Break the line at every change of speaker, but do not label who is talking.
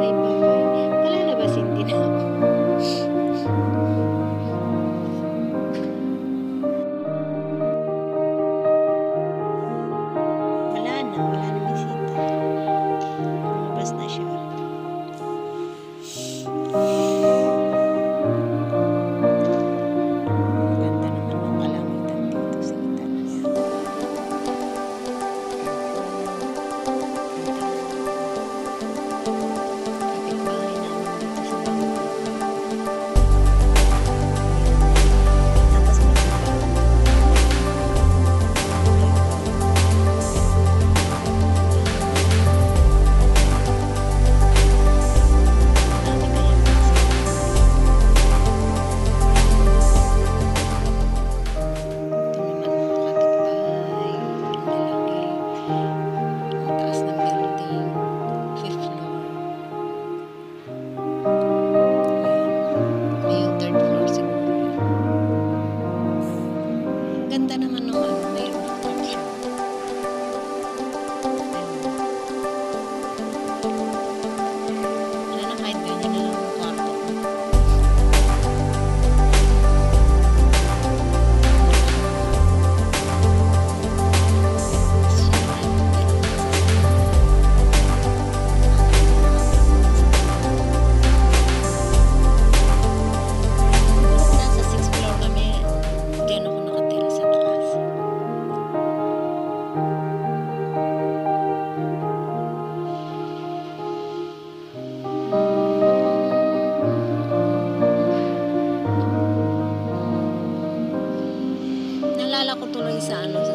they Nalala ko tuloy sa ano